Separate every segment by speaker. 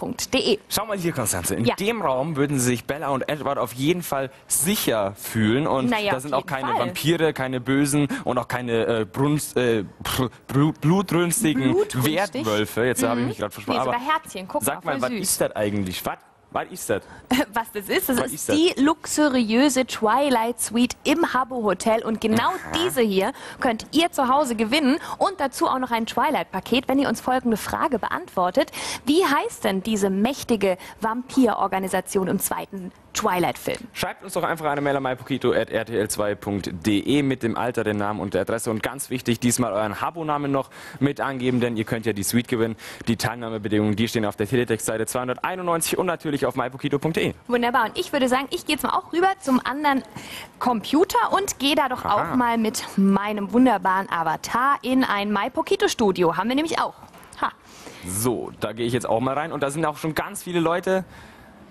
Speaker 1: habbo.de.
Speaker 2: Schau mal hier, Konstanze. In
Speaker 1: Ja.
Speaker 2: dem Raum würden sich Bella und Edward auf jeden Fall sicher fühlen. Und
Speaker 1: Naja,
Speaker 2: da sind auch keine
Speaker 1: Fall.
Speaker 2: Vampire, keine Bösen und auch keine äh, Brunst, äh, blutrünstigen
Speaker 1: Blutrünstig?
Speaker 2: Wertwölfe. Jetzt habe ich mich gerade versprochen.
Speaker 1: Nee, sogar Herzchen. Guck
Speaker 2: sag
Speaker 1: mal,
Speaker 2: was
Speaker 1: süß.
Speaker 2: ist das eigentlich? Was? Was ist das?
Speaker 1: Was das ist, das
Speaker 2: Was
Speaker 1: ist,
Speaker 2: ist
Speaker 1: die luxuriöse Twilight Suite im Habbo Hotel und genau diese hier könnt ihr zu Hause gewinnen und dazu auch noch ein Twilight-Paket, wenn ihr uns folgende Frage beantwortet. Wie heißt denn diese mächtige Vampirorganisation im zweiten Twilight-Film?
Speaker 2: Schreibt uns doch einfach eine Mail an mypokito.rtl2.de mit dem Alter, dem Namen und der Adresse. Und ganz wichtig, diesmal euren Habo-Namen noch mit angeben, denn ihr könnt ja die Suite gewinnen. Die Teilnahmebedingungen, die stehen auf der Teletext-Seite 291 und natürlich auf mypokito.de.
Speaker 1: Wunderbar. Und ich würde sagen, ich gehe jetzt mal auch rüber zum anderen Computer und gehe da doch
Speaker 2: Aha.
Speaker 1: auch mal mit meinem wunderbaren Avatar in ein MyPokito-Studio. Haben wir nämlich auch. Ha.
Speaker 2: So, da gehe ich jetzt auch mal rein und da sind auch schon ganz viele Leute.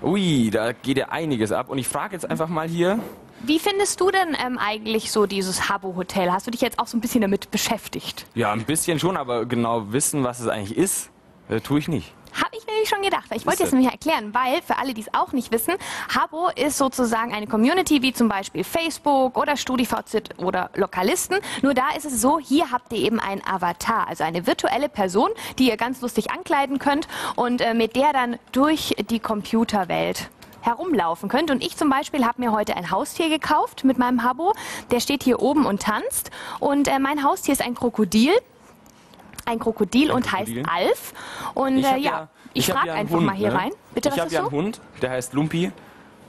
Speaker 2: Ui, da geht ja einiges ab. Und ich frage jetzt einfach mal hier.
Speaker 1: Wie findest du denn ähm, eigentlich so dieses Habbo-Hotel? Hast du dich jetzt auch so ein bisschen damit beschäftigt?
Speaker 2: Ja, ein bisschen schon, aber genau wissen, was es eigentlich ist, äh, tue ich nicht.
Speaker 1: Ich schon gedacht. Ich wollte jetzt nämlich erklären, weil für alle, die es auch nicht wissen, Habbo ist sozusagen eine Community wie zum Beispiel Facebook oder StudiVZ oder Lokalisten. Nur da ist es so, hier habt ihr eben einen Avatar, also eine virtuelle Person, die ihr ganz lustig ankleiden könnt und äh, mit der dann durch die Computerwelt herumlaufen könnt. Und ich zum Beispiel habe mir heute ein Haustier gekauft mit meinem Habbo. Der steht hier oben und tanzt. Und äh, mein Haustier ist ein Krokodil. Ein Krokodil
Speaker 2: Ein
Speaker 1: und
Speaker 2: Krokodil?
Speaker 1: heißt Alf. Und äh,
Speaker 2: hab
Speaker 1: ja, ich
Speaker 2: hab
Speaker 1: frage
Speaker 2: ja
Speaker 1: einfach
Speaker 2: Hund,
Speaker 1: mal hier
Speaker 2: ne?
Speaker 1: rein. Bitte,
Speaker 2: ich habe ja
Speaker 1: so?
Speaker 2: einen Hund, der heißt Lumpi,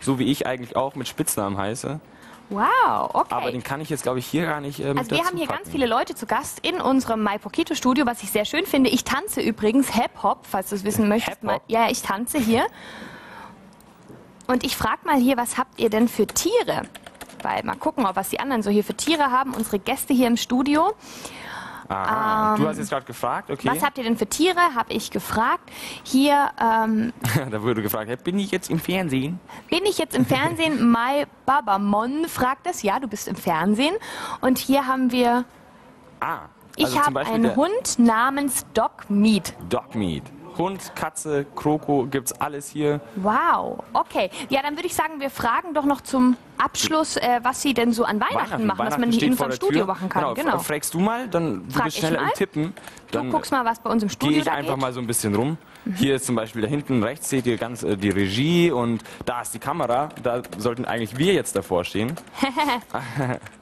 Speaker 2: so wie ich eigentlich auch mit Spitznamen heiße.
Speaker 1: Wow, okay.
Speaker 2: Aber den kann ich jetzt, glaube ich, hier gar nicht äh,
Speaker 1: also wir haben hier
Speaker 2: packen.
Speaker 1: ganz viele Leute zu Gast in unserem MyPokito Studio, was ich sehr schön finde. Ich tanze übrigens Hip-Hop, falls du es wissen möchtest. Mal- Ja, ich tanze hier. Und ich frage mal hier, was habt ihr denn für Tiere? Weil mal gucken, ob was die anderen so hier für Tiere haben. Unsere Gäste hier im Studio.
Speaker 2: Aha, du hast jetzt gerade gefragt, okay.
Speaker 1: Ähm, Was habt ihr denn für Tiere? Habe ich gefragt. Hier ähm,
Speaker 2: da wurde gefragt, bin ich jetzt im Fernsehen?
Speaker 1: bin ich jetzt im Fernsehen. My Babamon fragt es. Ja, du bist im Fernsehen. Und hier haben wir
Speaker 2: Ah,
Speaker 1: Ich
Speaker 2: also zum
Speaker 1: habe einen Hund namens Doc Meat.
Speaker 2: Dog Meat. Hund, Katze, Kroko, gibt's alles hier.
Speaker 1: Wow, okay. Ja, dann würde ich sagen, wir fragen doch noch zum Abschluss, äh, was Sie denn so an Weihnachten, machen, was man
Speaker 2: Weihnachten
Speaker 1: hier in
Speaker 2: steht vor
Speaker 1: unserem
Speaker 2: der
Speaker 1: Studio
Speaker 2: Tür.
Speaker 1: machen kann.
Speaker 2: Genau,
Speaker 1: Genau.
Speaker 2: fragst du mal, dann du
Speaker 1: Frag ich
Speaker 2: schneller im Tippen.
Speaker 1: Du
Speaker 2: Dann
Speaker 1: guckst mal, was bei uns im Studio
Speaker 2: gehe ich
Speaker 1: da
Speaker 2: einfach
Speaker 1: geht.
Speaker 2: mal so ein bisschen rum. Hier ist zum Beispiel da hinten rechts seht ihr ganz äh, die Regie und da ist die Kamera. Da sollten eigentlich wir jetzt davor stehen.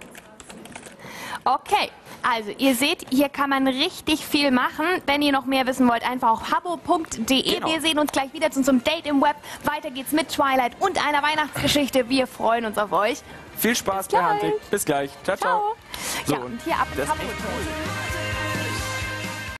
Speaker 1: Okay, also ihr seht, hier kann man richtig viel machen. Wenn ihr noch mehr wissen wollt, einfach auf habbo.de.
Speaker 2: Genau.
Speaker 1: Wir sehen uns gleich wieder zu unserem Date im Web. Weiter geht's mit Twilight und einer Weihnachtsgeschichte. Wir freuen uns auf euch.
Speaker 2: Viel Spaß
Speaker 1: Bis
Speaker 2: bei. Bis gleich. Ciao, ciao.
Speaker 1: Ciao.
Speaker 2: So,
Speaker 1: ja, und hier ab ins Habbo-Hotel.